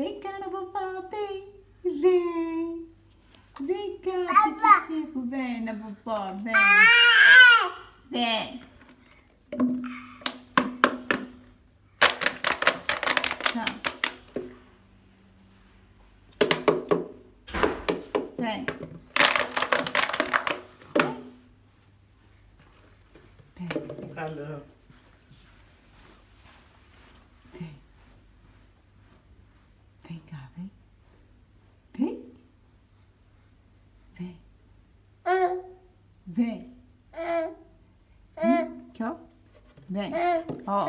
Vem cá na vovó, vem. Vem. Vem cá, Titico. Vem na vovó, vem. Vem. Tá. Vem. Vem. Alô. Vem. Vem cá, vem. Vem. Vem. Vem. Hum, Aqui, ó. Vem. Ó.